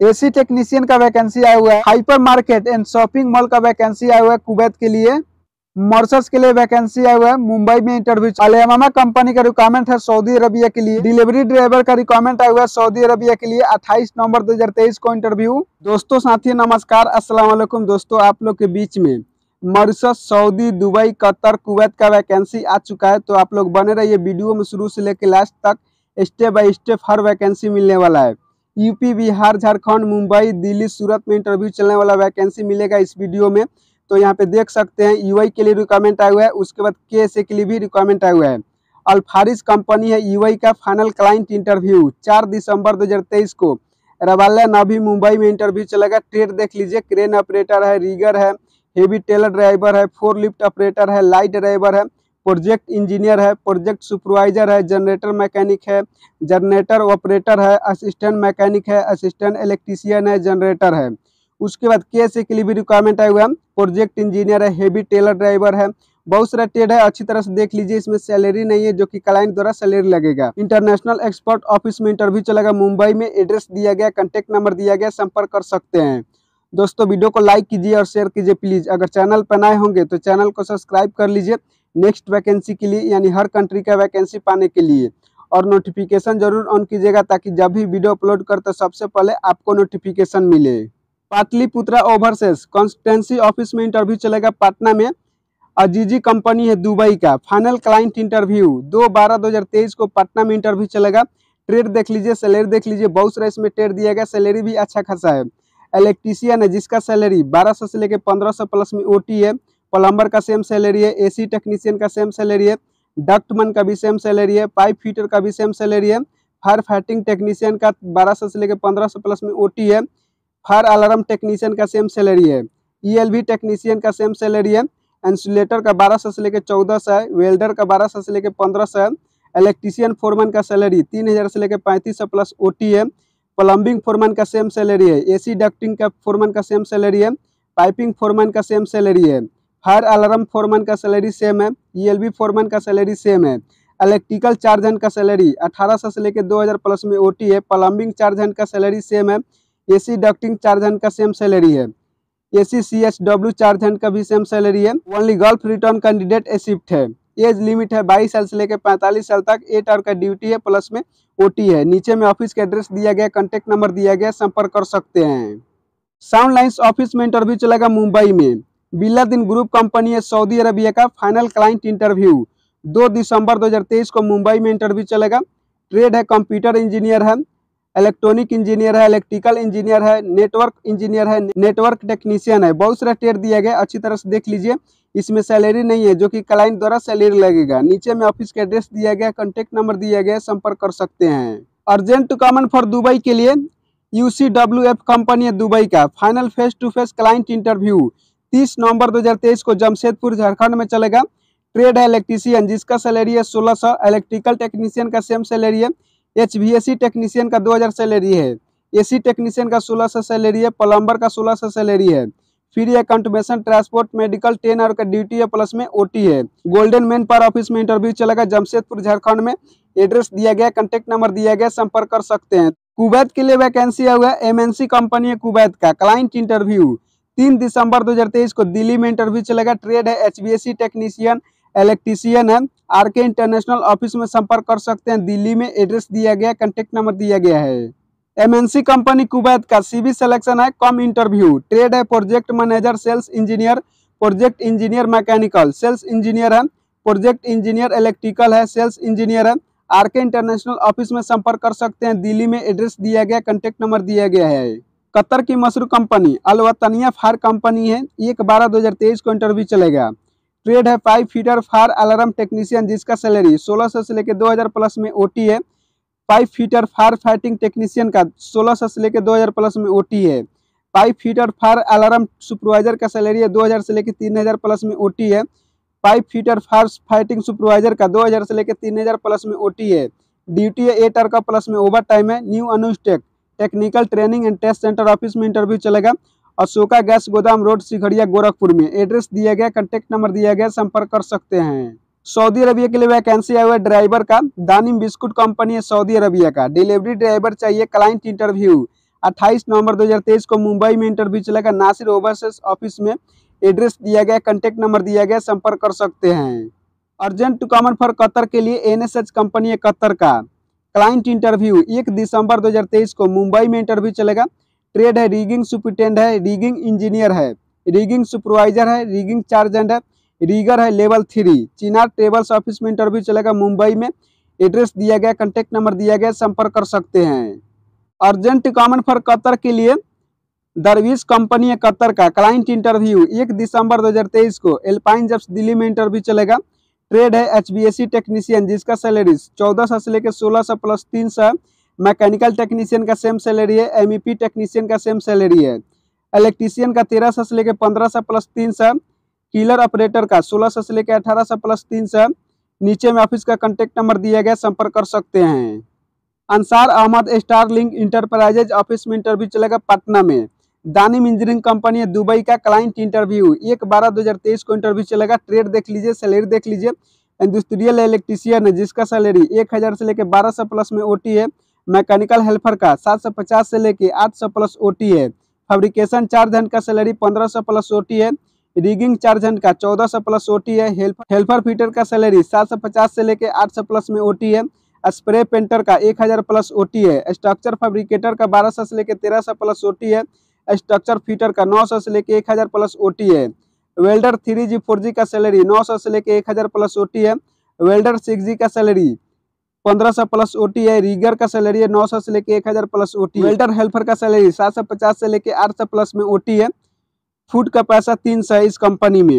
AC technician का vacancy आया हुआ है hyper market and shopping mall का वैकेंसी आया हुआ है कुवैत के लिए मर्सर्स के लिए वैकेंसी आया हुआ है, मुंबई में इंटरव्यू अलहमा कंपनी का रिक्वायरमेंट है सऊदी अरबिया के लिए डिलीवरी ड्राइवर का रिक्वायरमेंट आया हुआ है सऊदी अरबिया के लिए 28 नवंबर 2023 को इंटरव्यू दोस्तों साथी नमस्कार, अस्सलाम वालेकुम। दोस्तों, आप लोग के बीच में Mauritius Saudi, Dubai, Qatar, Kuwait का वैकेंसी आ चुका है तो आप लोग बने रहिए वीडियो में शुरू से लेकर लास्ट तक, स्टेप बाई स्टेप हर वैकेंसी मिलने वाला है। यूपी, बिहार, झारखंड, मुंबई, दिल्ली, सूरत में इंटरव्यू चलने वाला वैकेंसी मिलेगा इस वीडियो में। तो यहाँ पे देख सकते हैं यूआई के लिए रिक्वायरमेंट आया हुआ है, उसके बाद के एस के लिए भी रिक्वायरमेंट आया हुआ है। अल्फारिस कंपनी है U I final client interview चार दिसंबर 2023 को। रवाला नवी मुंबई में इंटरव्यू चलेगा ट्रेड देख लीजिए क्रेन ऑपरेटर है रीगर है हेवी टेलर ड्राइवर है फोर लिफ्ट ऑपरेटर है लाइट ड्राइवर है। प्रोजेक्ट इंजीनियर है, प्रोजेक्ट सुपरवाइजर है, जनरेटर मैकेनिक है, जनरेटर ऑपरेटर है, असिस्टेंट मैकेनिक है, असिस्टेंट इलेक्ट्रीशियन है, जनरेटर है। उसके बाद के से के लिए भी रिक्वायरमेंट आया हुआ है। प्रोजेक्ट इंजीनियर है हेवी टेलर ड्राइवर है। बहुत सारा ट्रेड है, अच्छी तरह से देख लीजिए, इसमें सैलरी नहीं है, जो कि क्लाइंट द्वारा सैलरी लगेगा। इंटरनेशनल एक्सपर्ट ऑफ़िस में इंटरव्यू चलेगा, मुंबई में एड्रेस दिया गया कंटेक्ट नंबर दिया गया, संपर्क कर सकते हैं। दोस्तों वीडियो को लाइक कीजिए और शेयर कीजिए प्लीज़ अगर चैनल पर नए होंगे तो चैनल को सब्सक्राइब कर लीजिए। नेक्स्ट वैकेंसी के लिए, यानी हर कंट्री का वैकेंसी पाने के लिए। और नोटिफिकेशन ज़रूर ऑन कीजिएगा ताकि जब भी वीडियो अपलोड कर तो सबसे पहले आपको नोटिफिकेशन मिले। पाटलिपुत्रा ओवरसेस कॉन्स्टिटेंसी ऑफ़िस में इंटरव्यू चलेगा पटना में। अजीजी कंपनी है दुबई का। फाइनल क्लाइंट इंटरव्यू दो बारह दो हज़ार तेईस को पटना में इंटरव्यू चलेगा। ट्रेड देख लीजिए सैलरी देख लीजिए, बहुत सारा इसमें ट्रेड दिया गया सैलरी भी अच्छा खासा है। इलेक्ट्रीशियन है जिसका सैलरी बारह सौ से लेकर पंद्रह सौ प्लस में ओटी है। प्लम्बर का सेम सैलरी है एसी टेक्नीशियन का सेम सैलरी है डक्टमन का भी सेम सैलरी है पाइप फिटर का भी सेम सैलरी है फायर फाइटिंग टेक्नीशियन का बारह सौ से लेकर पंद्रह सौ प्लस में ओटी है फायर अलार्म टेक्नीशियन का सेम सैलरी है ईएलवी टेक्नीशियन का सेम सैलरी है इंसुलेटर का बारह सौ से लेकर चौदह सौ है वेल्डर का बारह सौ से लेकर पंद्रह सौ है इलेक्ट्रीशियन फोरमैन का सैलरी तीन हज़ार से लेकर पैंतीस सौ प्लस ओटी है प्लम्बिंग फोरमैन का सेम सैलरी है एसी डक्टिंग का फोरमैन का सेम सैलरी है पाइपिंग फोरमैन का सेम सैलरी है। फायर अलार्म फोरमैन का सैलरी सेम है ईएलवी फोरमैन का सैलरी सेम है इलेक्ट्रिकल चार्ज चार्जन का सैलरी अठारह सौ से लेकर दो हज़ार प्लस में ओटी है प्लम्बिंग चार्ज चार्जन का सैलरी सेम है एसी डक्टिंग चार्जन का सेम सैलरी है AC C H W chargehand का भी सेम सैलरी है only gulf return candidate A shift है एज लिमिट है बाईस साल से लेकर पैंतालीस साल तक एट आवर का ड्यूटी है प्लस में ओटी है, नीचे में ऑफ़िस का एड्रेस दिया गया कॉन्टेक्ट नंबर दिया गया, संपर्क कर सकते हैं। साउंड लाइन्स ऑफ़िस में इंटरव्यू चलेगा मुंबई में बिल्लादिन ग्रुप कंपनी है सऊदी अरबिया का फाइनल क्लाइंट इंटरव्यू। दो दिसंबर 2023 को मुंबई में इंटरव्यू चलेगा। ट्रेड है, कंप्यूटर इंजीनियर है, इलेक्ट्रॉनिक इंजीनियर है, इलेक्ट्रिकल इंजीनियर है, नेटवर्क इंजीनियर है, नेटवर्क टेक्नीशियन है। बहुत सारा ट्रेड दिया गया अच्छी तरह से देख लीजिए। इसमें सैलरी नहीं है, जो कि क्लाइंट द्वारा सैलरी लगेगा। नीचे में ऑफ़िस का एड्रेस दिया गया कॉन्टेक्ट नंबर दिया गया संपर्क कर सकते हैं। Urgent to common for Dubai के लिए यूसीडब्ल्यूएफ कंपनी है दुबई का। Final face to face client interview. 30 नवंबर 2023 को जमशेदपुर झारखंड में चलेगा ट्रेड है इलेक्ट्रीशियन, जिसका सैलरी है 1600 इलेक्ट्रिकल टेक्नीशियन का सेम सैलरी है। एच टेक्नीशियन का 2000 सैलरी है। एसी टेक्नीशियन का 1600 सैलरी है। प्लम्बर का 1600 सैलरी है। Free accommodation transport medical ten hour का ड्यूटी है प्लस में ओटी है। गोल्डन मैन पर ऑफ़िस में इंटरव्यू चलेगा जमशेदपुर झारखंड में एड्रेस दिया गया कॉन्टेक्ट नंबर दिया गया, संपर्क कर सकते हैं। कुवैत के लिए वैकेंसी हुआ एमएनसी कंपनी है कुवैत का। क्लाइंट इंटरव्यू तीन दिसंबर 2023 को दिल्ली में इंटरव्यू चलेगा। ट्रेड है एच टेक्नीशियन, इलेक्ट्रीशियन है, आर के इंटरनेशनल ऑफ़िस में संपर्क कर सकते हैं। दिल्ली में एड्रेस दिया गया कॉन्टेक्ट नंबर दिया गया है। एमएनसी कंपनी कुवैत का सीबी सिलेक्शन है, कम इंटरव्यू ट्रेड है project manager sales engineer project engineer mechanical sales engineer है प्रोजेक्ट इंजीनियर इलेक्ट्रिकल है सेल्स इंजीनियर है। आर के इंटरनेशनल ऑफ़िस में संपर्क कर सकते हैं। दिल्ली में एड्रेस दिया गया कॉन्टेक्ट नंबर दिया गया है। कतर की मशरू कंपनी, अलवतनिया फायर कंपनी है। एक बारह दो हज़ार तेईस को इंटरव्यू चलेगा ट्रेड है five fitter fire alarm technician जिसका सैलरी सोलह सौ से लेकर दो हज़ार प्लस में ओटी है। Five fitter fire fighting technician का सोलह सौ से लेकर दो हज़ार प्लस में ओटी है। Five fitter fire alarm supervisor का सैलरी है दो हज़ार से लेकर तीन हज़ार प्लस में ओटी है। Five fitter fire fighting supervisor का दो हज़ार से लेकर तीन हज़ार प्लस में ओटी है। ड्यूटी है एट आवर का प्लस में ओवर टाइम है new अनुस्टेक technical training and test centre office में इंटरव्यू चलेगा। अशोका गैस गोदाम रोड सिखड़िया गोरखपुर में। एड्रेस दिया गया कॉन्टेक्ट नंबर दिया गया, संपर्क कर सकते हैं। सऊदी अरबिया के लिए वैकेंसी आया हुआ ड्राइवर का। दानिम बिस्कुट कंपनी है सऊदी अरबिया का। डिलीवरी ड्राइवर चाहिए क्लाइंट इंटरव्यू 28 नवंबर 2023 को मुंबई में इंटरव्यू चलेगा। नासिर ओवरसेस ऑफ़िस में एड्रेस दिया गया कंटेक्ट नंबर दिया गया, संपर्क कर सकते हैं। Urgent to common for Qatar के लिए एनएसएच कंपनी है कतर का। क्लाइंट इंटरव्यू, एक दिसंबर 2023 को मुंबई में इंटरव्यू चलेगा। ट्रेड है, रिगिंग सुपरिटेंड है, रिगिंग इंजीनियर है, रिगिंग सुपरवाइजर है, रिगिंग चार्जेंट है, रीगर है, level three. Chinar travels office में इंटरव्यू चलेगा मुंबई में। एड्रेस दिया गया, कंटेक्ट नंबर दिया गया, संपर्क कर सकते हैं। अर्जेंट कॉमन फॉर कतर के लिए दरवीज कंपनी है कतर का। क्लाइंट इंटरव्यू, एक दिसंबर 2023 को। एल्पाइन जब्स दिल्ली में इंटरव्यू चलेगा। ट्रेड है एचबीएससी टेक्नीशियन जिसका सैलरी चौदह सौ से लेकर सोलह सौ प्लस तीन सौ मैकेनिकल टेक्नीशियन का सेम सैलरी है एमईपी टेक्नीशियन का सेम सैलरी है। इलेक्ट्रीशियन का तेरह सौ से लेकर पंद्रह सौ प्लस तीन सौ किलर ऑपरेटर का सोलह सौ से लेकर अठारह सौ प्लस तीन सौ नीचे में ऑफ़िस का कॉन्टेक्ट नंबर दिया गया, संपर्क कर सकते हैं। Ansar Ahmad star link enterprises office में इंटरव्यू चलेगा पटना में। दानिम इंजीनियरिंग कंपनी है, दुबई का क्लाइंट इंटरव्यू। एक बारह दो हज़ार तेईस को इंटरव्यू चलेगा। ट्रेड देख लीजिए, सैलरी देख लीजिए। इंडस्ट्रियल इलेक्ट्रीशियन है, जिसका सैलरी एक हज़ार से लेकर बारह सौ प्लस में ओटी है। मैकेनिकल हेल्पर का सात सौ पचास से लेकर आठ सौ प्लस ओटी है। फैब्रिकेशन चार्ज हैंड का सैलरी पंद्रह सौ प्लस ओटी है। रिगिंग चार्ज हैंड का चौदह सौ प्लस ओटी है। हेल्पर फीटर का सैलरी सात सौ पचास से लेकर आठ सौ प्लस में ओटी है। स्प्रे पेंटर का एक हज़ार प्लस ओटी है। स्ट्रक्चर फैब्रिकेटर का बारह सौ से लेकर तेरह सौ प्लस ओटी है। स्ट्रक्चर फीटर का नौ सौ से लेकर एक हज़ार प्लस ओटी है। Welder three G, four G का सैलरी नौ सौ से लेकर एक हज़ार प्लस ओटी है। वेल्डर सिक्स जी का सैलरी पंद्रह सौ प्लस ओटी है। रीगर का सैलरी है नौ सौ से लेकर एक हज़ार प्लस ओटी वेल्डर हेल्पर का सैलरी सात सौ पचास से लेके आठ सौ प्लस में ओटी है। फ़ूड का पैसा तीन सौ है इस कंपनी में।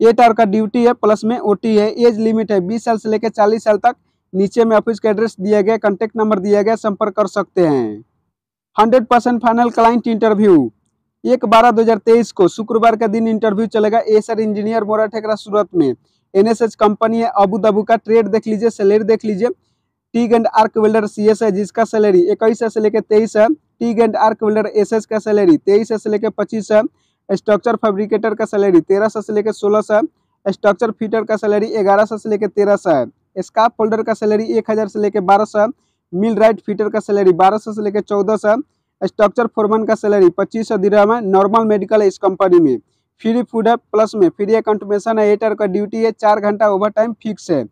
एट आवर का ड्यूटी है, प्लस में ओटी है। एज लिमिट है, बीस साल से लेकर चालीस साल तक। नीचे में ऑफ़िस का एड्रेस दिया गया कॉन्टेक्ट नंबर दिया गया, संपर्क कर सकते हैं। Hundred percent final client interview. एक बारह दो हज़ार तेईस को शुक्रवार का दिन इंटरव्यू चलेगा एसर इंजीनियर मोरा ठेकरा सूरत में। एनएसएच कंपनी है अबू धाबू का ट्रेड देख लीजिए, सैलरी देख लीजिए। TIG and arc welder C S है, जिसका सैलरी इक्कीस से लेकर तेईस है। TIG and arc welder S S का सैलरी तेईस से लेकर पच्चीस है। स्ट्रक्चर फैब्रिकेटर का सैलरी तेरह सौ लेकर सोलह सौ स्ट्रक्चर फीटर का सैलरी ग्यारह सौ लेकर तेरह सौ है। स्काफ होल्डर का सैलरी एक हज़ार से लेकर बारह सौ मिल राइट फीटर का सैलरी, बारह सौ लेकर चौदह सौ, स्ट्रक्चर फोरमैन का सैलरी, पच्चीस सौ दिरहम है, नॉर्मल मेडिकल है इस कंपनी में। फ्री फ़ूड है, प्लस में, फ्री अकाउंटमेशन है एट आवर का ड्यूटी है, चार घंटा ओवर टाइम फिक्स है।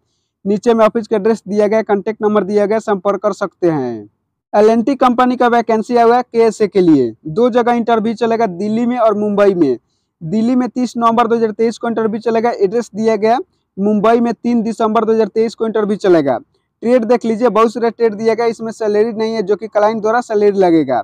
नीचे में ऑफ़िस का एड्रेस दिया गया कॉन्टेक्ट नंबर दिया गया, संपर्क कर सकते हैं। एल कंपनी का वैकेंसी आया हुआ है के के लिए। दो जगह इंटरव्यू चलेगा, दिल्ली में और मुंबई में। दिल्ली में तीस नवंबर 2023 को इंटरव्यू चलेगा एड्रेस दिया गया, मुंबई में तीन दिसंबर 2023 को इंटरव्यू चलेगा। ट्रेड देख लीजिए, बहुत सारे ट्रेड दिया गया, इसमें सैलरी नहीं है, जो कि क्लाइंट द्वारा सैलरी लगेगा।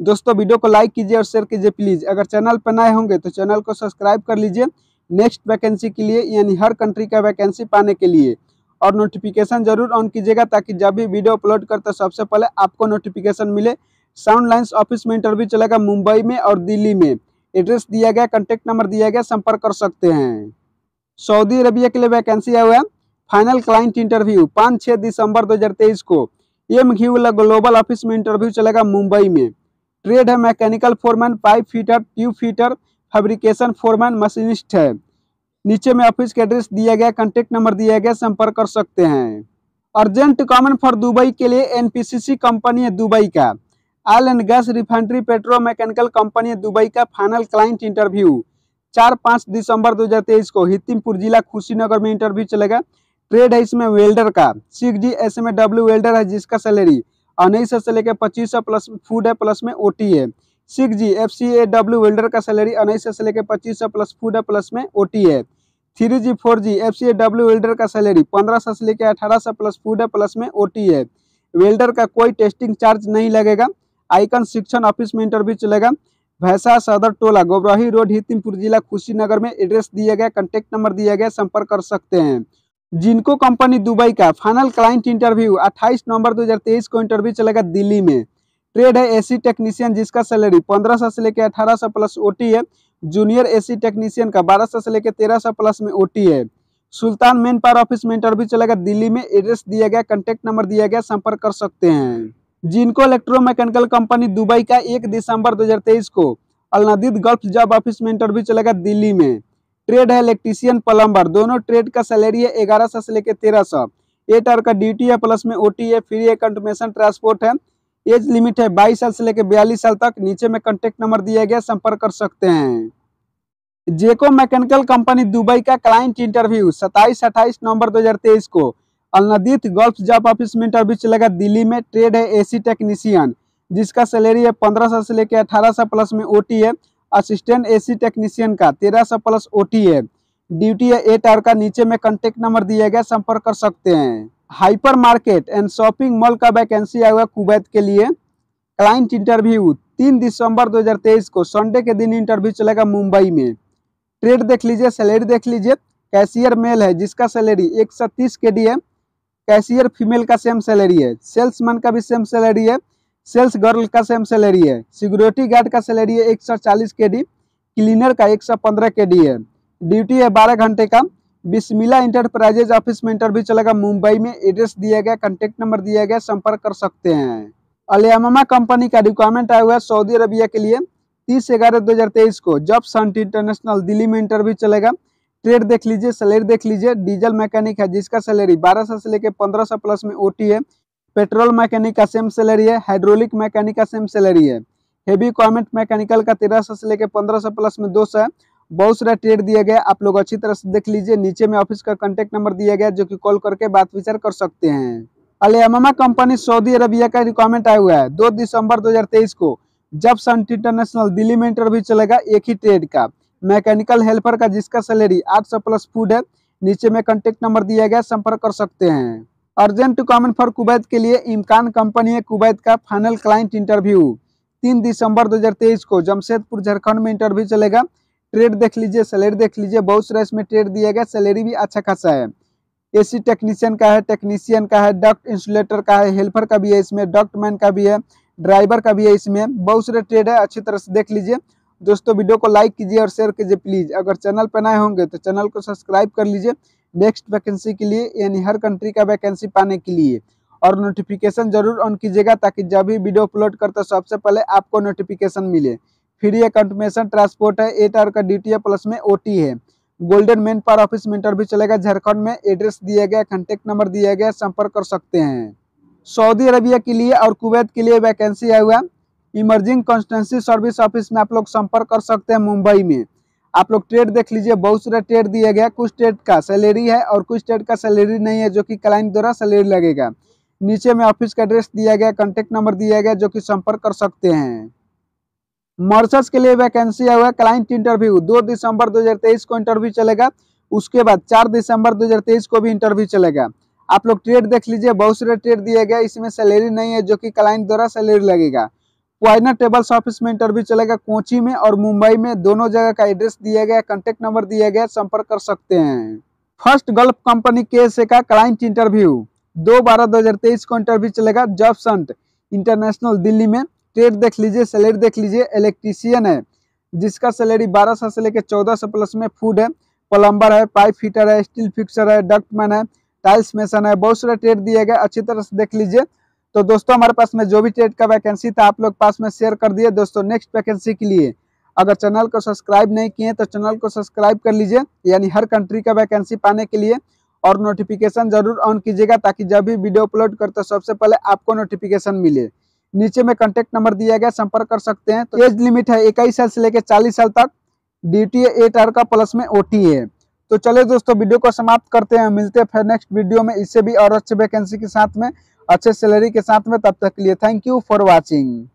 दोस्तों, वीडियो को लाइक कीजिए और शेयर कीजिए प्लीज़ अगर चैनल पर नए होंगे तो चैनल को सब्सक्राइब कर लीजिए। नेक्स्ट वैकेंसी के लिए, यानी हर कंट्री का वैकेंसी पाने के लिए। और नोटिफिकेशन ज़रूर ऑन कीजिएगा, ताकि जब भी वीडियो अपलोड करते, सबसे पहले आपको नोटिफिकेशन मिले। साउंड लाइन्स ऑफ़िस में इंटरव्यू चलेगा मुंबई में और दिल्ली में। एड्रेस दिया गया कॉन्टेक्ट नंबर दिया गया, संपर्क कर सकते हैं। सऊदी अरबिया के लिए वैकेंसी आया हुआ है। फाइनल क्लाइंट इंटरव्यू पाँच छः दिसंबर दो हज़ार तेईस को। एम ग्लोबल ऑफ़िस में इंटरव्यू चलेगा मुंबई में। ट्रेड है mechanical foreman pipe fitter tube fitter fabrication foreman machinist है। नीचे में ऑफ़िस का एड्रेस दिया गया कॉन्टेक्ट नंबर दिया गया, संपर्क कर सकते हैं। अर्जेंट कॉमन फॉर दुबई के लिए एनपीसीसी कंपनी है दुबई का। Oil and gas refinery petro mechanical company है दुबई का फाइनल क्लाइंट इंटरव्यू चार पाँच दिसंबर 2023 को हितिमपुर जिला खुशीनगर में इंटरव्यू चलेगा। ट्रेड है इसमें वेल्डर का six G S M W welder है जिसका सैलरी उन्नीस सौ से लेकर पच्चीस सौ प्लस फ़ूड है प्लस में ओटी है। Six G F C A W welder का सैलरी उन्नीस सौ से लेकर पच्चीस सौ प्लस फ़ूड है प्लस में ओटी है। Three G four G F C A W welder का सैलरी पंद्रह सौ से लेकर अठारह सौ प्लस फ़ूड है प्लस में ओटी है। वेल्डर का कोई टेस्टिंग चार्ज नहीं लगेगा। आइकन शिक्षण ऑफ़िस में इंटरव्यू चलेगा। भैंसा, सदर, टोला, गोबराही रोड हितिमपुर जिला खुशीनगर में एड्रेस दिया गया कॉन्टेक्ट नंबर दिया गया संपर्क कर सकते हैं। जिनको कंपनी दुबई का फाइनल क्लाइंट इंटरव्यू 28 नवंबर 2023 को इंटरव्यू चलेगा दिल्ली में। ट्रेड है एसी टेक्नीशियन जिसका सैलरी 1500 से लेकर 1800 प्लस ओटी है। जूनियर एसी टेक्नीशियन का 1200 से लेकर 1300 प्लस में ओटी है। सुल्तान मेन पावर ऑफ़िस में इंटरव्यू चलेगा दिल्ली में। एड्रेस दिया गया कॉन्टेक्ट नंबर दिया गया, संपर्क कर सकते हैं। जिनको इलेक्ट्रोमैकेनिकल कंपनी दुबई का एक दिसंबर 2023 को अलनदीद गल्फ जॉब ऑफ़िस में इंटरव्यू चलेगा दिल्ली में। ट्रेड है, इलेक्ट्रीशियन, प्लम्बर। दोनों ट्रेड का सैलरी है ग्यारह सौ से लेकर तेरह सौ। एट आवर का ड्यूटी है प्लस में ओटी है, फ्री है कंटमेशन ट्रांसपोर्ट है। एज लिमिट है बाईस साल से लेकर बयालीस साल तक। नीचे में कॉन्टेक्ट नंबर दिया गया, संपर्क कर सकते हैं। जेको मैकेनिकल कंपनी दुबई का क्लाइंट इंटरव्यू सत्ताईस, अट्ठाईस नवंबर 2023 को। अलनदीत गल्फ जॉब ऑफ़िस में इंटरव्यू चलेगा दिल्ली में ट्रेड है एसी टेक्नीशियन जिसका सैलरी है पंद्रह सौ से लेकर अठारह सौ प्लस में ओटी है। असिस्टेंट एसी टेक्नीशियन का तेरह सौ प्लस ओटी है। ड्यूटी है एट आवर का, नीचे में कॉन्टेक्ट नंबर दिया गया, संपर्क कर सकते हैं। Hyper market and shopping mall का वैकेंसी आया हुआ कुवैत के लिए। क्लाइंट इंटरव्यू तीन दिसंबर 2023 को संडे के दिन इंटरव्यू चलेगा मुंबई में। ट्रेड देख लीजिए सैलरी देख लीजिए। कैशियर मेल है, जिसका सैलरी एक सौ तीस के डी है। कैशियर फीमेल का सेम सैलरी है। सेल्समैन का भी सेम सैलरी है। सेल्स गर्ल का सेम सैलरी है। सिक्योरिटी गार्ड का सैलरी है एक सौ चालीस के डी। क्लीनर का एक सौ पंद्रह के डी है। ड्यूटी है बारह घंटे का। बिस्मिला इंटरप्राइजेज ऑफ़िस में इंटरव्यू चलेगा। मुंबई में एड्रेस दिया गया कॉन्टेक्ट नंबर दिया गया, संपर्क कर सकते हैं। अलियामा कंपनी का रिक्वायरमेंट आया हुआ है सऊदी अरबिया के लिए तीस ग्यारह दो हज़ार तेईस को। जब संट इंटरनेशनल दिल्ली में इंटरव्यू चलेगा, ट्रेड देख लीजिए, सैलरी देख लीजिए। डीजल मैकेनिक है जिसका सैलरी बारह सौ से लेकर पंद्रह सौ प्लस में ओटी है। पेट्रोल मैकेनिक का सेम सैलरी है हाइड्रोलिक मैकेनिक का सेम सैलरी है। हेवी इक्वामेंट मैकेनिकल का तेरह सौ से लेकर पंद्रह सौ प्लस में दो सौ है। बहुत सारा ट्रेड दिया गया, आप लोग अच्छी तरह से देख लीजिए। नीचे में ऑफ़िस का कांटेक्ट नंबर दिया गया, जो कि कॉल करके बात विचार कर सकते हैं। अलियामा कंपनी सऊदी अरबिया का रिक्वायरमेंट आया हुआ है, दो दिसंबर 2023 को, जब संट इंटरनेशनल दिल्ली में इंटरव्यू चलेगा, एक ही ट्रेड का। मैकेनिकल हेल्पर का जिसका सैलरी आठ सौ प्लस फ़ूड है, नीचे में कॉन्टेक्ट नंबर दिया गया, संपर्क कर सकते हैं। Urgent two common for Kuwait के लिए इमकान कंपनी है कुवैत का फाइनल क्लाइंट इंटरव्यू। तीन दिसंबर 2023 को जमशेदपुर झारखंड में इंटरव्यू चलेगा। ट्रेड देख लीजिए, सैलरी देख लीजिए, बहुत सारा इसमें ट्रेड दिया गया, सैलरी भी अच्छा खासा है। एसी टेक्नीशियन का है, टेक्नीशियन का है, डॉक्ट इंसुलेटर का है, हेल्पर का भी है इसमें, डॉक्ट मैन का भी है, ड्राइवर का भी है इसमें, बहुत सारे ट्रेड है, अच्छी तरह से देख लीजिए। दोस्तों, वीडियो को लाइक कीजिए और शेयर कीजिए, प्लीज़। अगर चैनल पर नए होंगे तो चैनल को सब्सक्राइब कर लीजिए। नेक्स्ट वैकेंसी के लिए, यानी हर कंट्री का वैकेंसी पाने के लिए। और नोटिफिकेशन ज़रूर ऑन कीजिएगा ताकि जब भी वीडियो अपलोड करते सबसे पहले आपको नोटिफिकेशन मिले। फिर फ्री अकाउंटमेशन ट्रांसपोर्ट है एट आवर का ड्यूटी है प्लस में ओटी है। गोल्डन मैन पावर ऑफ़िस में इंटरव्यू चलेगा, झारखंड में एड्रेस दिया गया कॉन्टेक्ट नंबर दिया गया, संपर्क कर सकते हैं। सऊदी अरबिया के लिए और कुवैत के लिए वैकेंसी आया हुआ। इमर्जिंग कॉन्स्टेंसी सर्विस ऑफ़िस में आप लोग संपर्क कर सकते हैं, मुंबई में। आप लोग ट्रेड देख लीजिए, बहुत सारा ट्रेड दिया गया। कुछ ट्रेड का सैलरी है और कुछ ट्रेड का सैलरी नहीं है, जो कि क्लाइंट द्वारा सैलरी लगेगा। नीचे में ऑफ़िस का एड्रेस दिया गया कॉन्टेक्ट नंबर दिया गया, जो कि संपर्क कर सकते हैं। मर्सर्स के लिए वैकेंसी हुआ क्लाइंट इंटरव्यू दो दिसंबर 2023 को इंटरव्यू चलेगा। उसके बाद चार दिसंबर 2023 को भी इंटरव्यू चलेगा। आप लोग ट्रेड देख लीजिए, बहुत सारे ट्रेड दिए गए इसमें सैलरी नहीं है, जो कि क्लाइंट द्वारा सैलरी लगेगा। क्वाइनर टेबल्स ऑफ़िस में इंटरव्यू चलेगा कोची में और मुंबई में दोनों जगह का एड्रेस दिया गया कॉन्टेक्ट नंबर दिया गया, संपर्क कर सकते हैं। फ़र्स्ट गल्फ कंपनी के का क्लाइंट इंटरव्यू दो बारह दो हज़ार तेईस को इंटरव्यू चलेगा, जॉब संट। इंटरनेशनल दिल्ली में। ट्रेड देख लीजिए सैलरी देख लीजिए इलेक्ट्रीशियन है। जिसका सैलरी बारह सौ से लेकर चौदह सौ प्लस में फ़ूड है। प्लम्बर है पाइप फिटर है स्टील फिक्सर है डक्टमैन है टाइल्स मेसन है, बहुत सारे ट्रेड दिए गए अच्छी तरह से देख लीजिए। तो दोस्तों, हमारे पास में जो भी ट्रेड का वैकेंसी था, आप लोग पास में शेयर कर दिए। दोस्तों नेक्स्ट वैकेंसी के लिए अगर चैनल को सब्सक्राइब नहीं किए तो चैनल को सब्सक्राइब कर लीजिए, यानी हर कंट्री का वैकेंसी पाने के लिए। और नोटिफिकेशन ज़रूर ऑन कीजिएगा, ताकि जब भी वीडियो अपलोड करते सबसे पहले आपको नोटिफिकेशन मिले। नीचे में कॉन्टेक्ट नंबर दिया गया, संपर्क कर सकते हैं। तो एज लिमिट है इक्कीस साल से लेकर चालीस साल तक। ड्यूटी एट आवर का प्लस में ओटी है। तो चलिए दोस्तों वीडियो को समाप्त करते हैं। मिलते हैं फिर नेक्स्ट वीडियो में। इससे भी और अच्छे वैकेंसी के साथ में। अच्छे सैलरी के साथ में तब तक के लिए थैंक यू फॉर वॉचिंग।